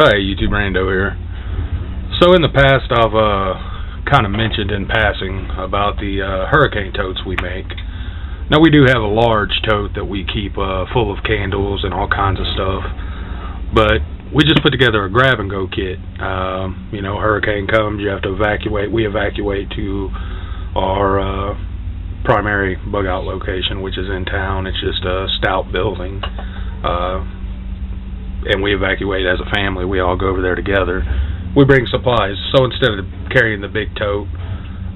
Hi, YouTube Rando here. So in the past, I've uh, kind of mentioned in passing about the uh, hurricane totes we make. Now we do have a large tote that we keep uh, full of candles and all kinds of stuff, but we just put together a grab and go kit. Um, you know, hurricane comes, you have to evacuate. We evacuate to our uh, primary bug out location, which is in town. It's just a stout building. And we evacuate as a family. We all go over there together. We bring supplies. So instead of carrying the big tote,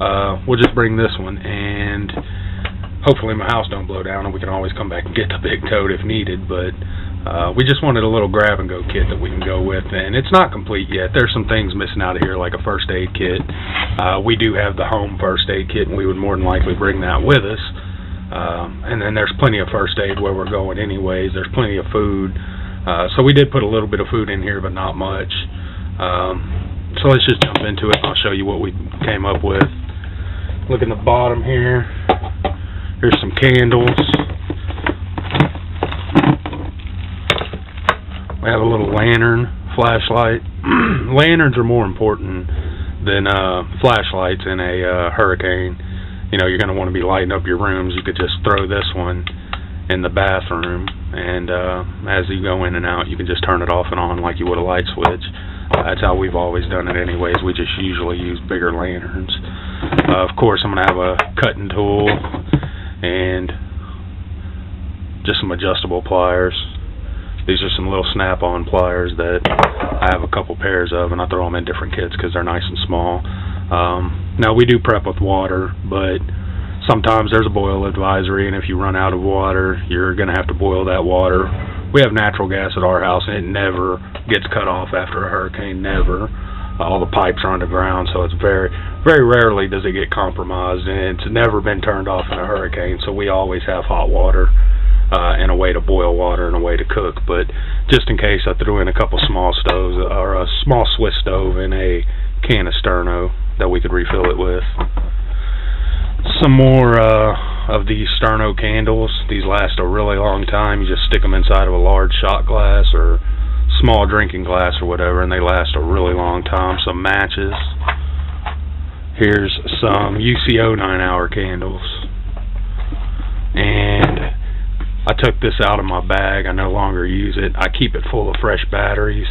uh, we'll just bring this one, and hopefully my house don't blow down, and we can always come back and get the big tote if needed. But uh, we just wanted a little grab and go kit that we can go with, and it's not complete yet. There's some things missing out of here, like a first aid kit. Uh, we do have the home first aid kit, and we would more than likely bring that with us. Um, and then there's plenty of first aid where we're going anyways. There's plenty of food. Uh, so we did put a little bit of food in here, but not much. Um, so let's just jump into it. I'll show you what we came up with. Look in the bottom here. Here's some candles. We have a little lantern, flashlight. Lanterns are more important than uh, flashlights in a uh, hurricane. You know, you're going to want to be lighting up your rooms. You could just throw this one in the bathroom and uh, as you go in and out you can just turn it off and on like you would a light switch. That's how we've always done it anyways. We just usually use bigger lanterns. Uh, of course I'm to have a cutting tool and just some adjustable pliers. These are some little snap-on pliers that I have a couple pairs of and I throw them in different kits because they're nice and small. Um, now we do prep with water but sometimes there's a boil advisory, and if you run out of water, you're going to have to boil that water. We have natural gas at our house, and it never gets cut off after a hurricane, never. All the pipes are underground, so it's very, very rarely does it get compromised, and it's never been turned off in a hurricane, so we always have hot water. Uh, and a way to boil water and a way to cook, but just in case I threw in a couple small stoves or a small Swiss stove and a can of Sterno that we could refill it with some more uh, of these Sterno candles. These last a really long time. You just stick them inside of a large shot glass or small drinking glass or whatever, and they last a really long time. Some matches. Here's some UCO 9-hour candles. And I took this out of my bag. I no longer use it. I keep it full of fresh batteries.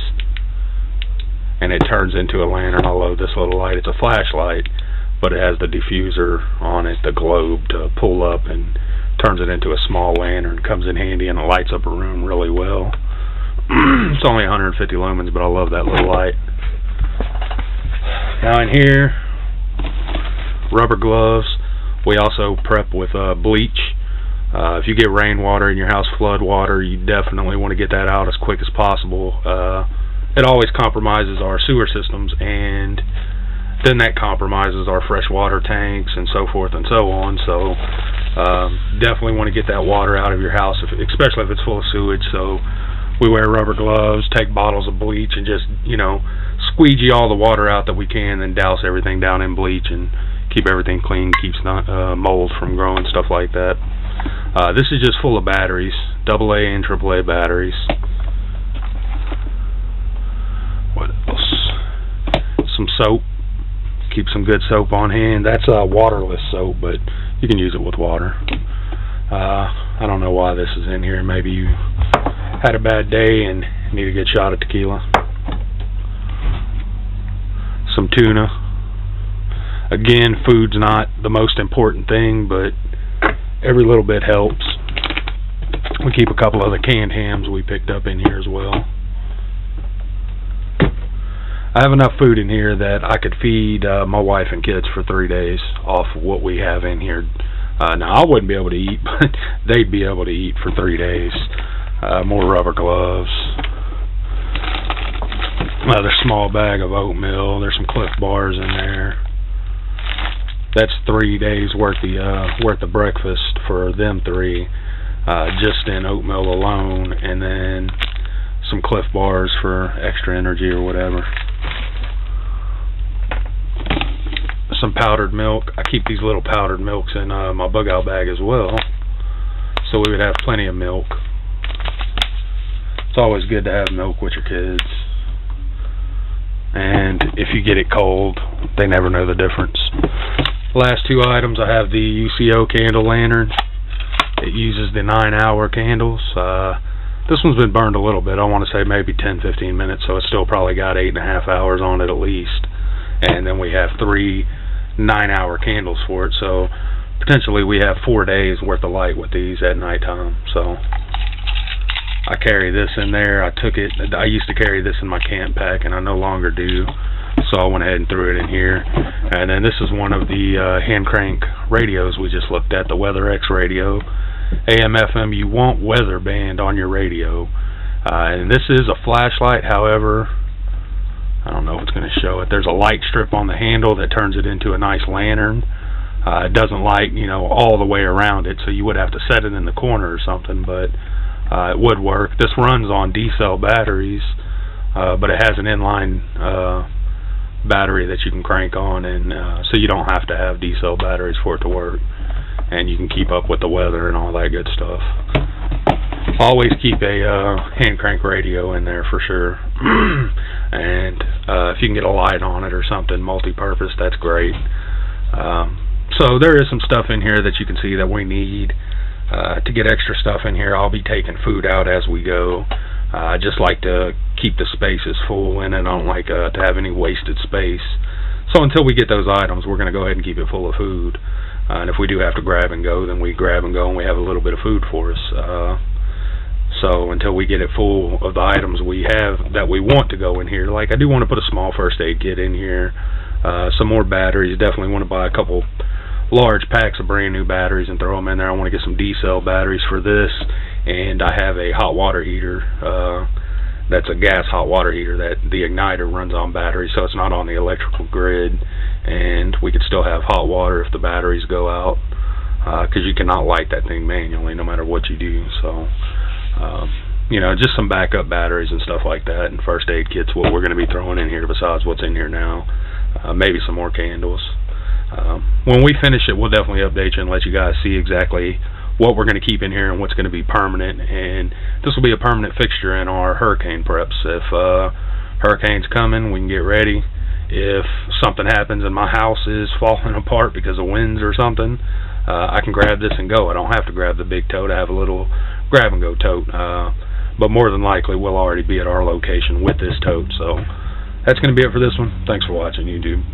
And it turns into a lantern. I love this little light. It's a flashlight but it has the diffuser on it, the globe to pull up and turns it into a small lantern. Comes in handy and it lights up a room really well. it's only 150 lumens, but I love that little light. Now in here, rubber gloves. We also prep with uh, bleach. Uh, if you get rainwater in your house, flood water, you definitely want to get that out as quick as possible. Uh, it always compromises our sewer systems and then that compromises our freshwater tanks and so forth and so on. So um, definitely want to get that water out of your house, if, especially if it's full of sewage. So we wear rubber gloves, take bottles of bleach, and just you know squeegee all the water out that we can, and douse everything down in bleach and keep everything clean, keeps not, uh, mold from growing, stuff like that. Uh, this is just full of batteries, AA and AAA batteries. What else? Some soap keep some good soap on hand. That's a uh, waterless soap, but you can use it with water. Uh, I don't know why this is in here. Maybe you had a bad day and need a good shot of tequila. Some tuna. Again, food's not the most important thing, but every little bit helps. We keep a couple of the canned hams we picked up in here as well. I have enough food in here that I could feed uh, my wife and kids for three days off of what we have in here. Uh, now I wouldn't be able to eat, but they'd be able to eat for three days. Uh, more rubber gloves. Another small bag of oatmeal. There's some Clif bars in there. That's three days worth the uh, worth of breakfast for them three, uh, just in oatmeal alone, and then some Clif bars for extra energy or whatever. Some powdered milk. I keep these little powdered milks in uh, my bug out bag as well, so we would have plenty of milk. It's always good to have milk with your kids. and if you get it cold, they never know the difference. Last two items, I have the UCO candle lantern. It uses the 9-hour candles. Uh, this one's been burned a little bit. I want to say maybe 10-15 minutes, so it's still probably got eight and a half hours on it at least. And then we have three 9-hour candles for it, so potentially we have four days worth of light with these at nighttime. So I carry this in there. I took it. I used to carry this in my camp pack, and I no longer do. So I went ahead and threw it in here. And then this is one of the uh, hand crank radios we just looked at, the WeatherX radio. AM FM, you want weather band on your radio. Uh, and this is a flashlight, however, I don't know if it's going to show it. There's a light strip on the handle that turns it into a nice lantern. Uh, it doesn't light, you know, all the way around it, so you would have to set it in the corner or something, but uh, it would work. This runs on D-cell batteries, uh, but it has an inline uh, battery that you can crank on, and uh, so you don't have to have D-cell batteries for it to work, and you can keep up with the weather and all that good stuff. Always keep a uh, hand crank radio in there for sure, and uh, if you can get a light on it or something multi-purpose, that's great. Um, so there is some stuff in here that you can see that we need. Uh, to get extra stuff in here, I'll be taking food out as we go. Uh, I just like to keep the spaces full and I don't like uh, to have any wasted space. So until we get those items, we're going to go ahead and keep it full of food. Uh, and if we do have to grab and go, then we grab and go and we have a little bit of food for us. So until we get it full of the items we have that we want to go in here, like I do want to put a small first aid kit in here, uh, some more batteries. Definitely want to buy a couple large packs of brand new batteries and throw them in there. I want to get some D-cell batteries for this, and I have a hot water heater. Uh, that's a gas hot water heater that the igniter runs on batteries, so it's not on the electrical grid, and we could still have hot water if the batteries go out, because uh, you cannot light that thing manually no matter what you do. So, um, you know, just some backup batteries and stuff like that, and first aid kits. What we're going to be throwing in here besides what's in here now, uh, maybe some more candles. Um, when we finish it, we'll definitely update you and let you guys see exactly what we're going to keep in here and what's going to be permanent. And this will be a permanent fixture in our hurricane preps. If uh, hurricane's coming, we can get ready. If something happens and my house is falling apart because of winds or something, uh, I can grab this and go. I don't have to grab the big tote. I have a little grab and go tote. Uh, but more than likely, we'll already be at our location with this tote. So that's going to be it for this one. Thanks for watching YouTube.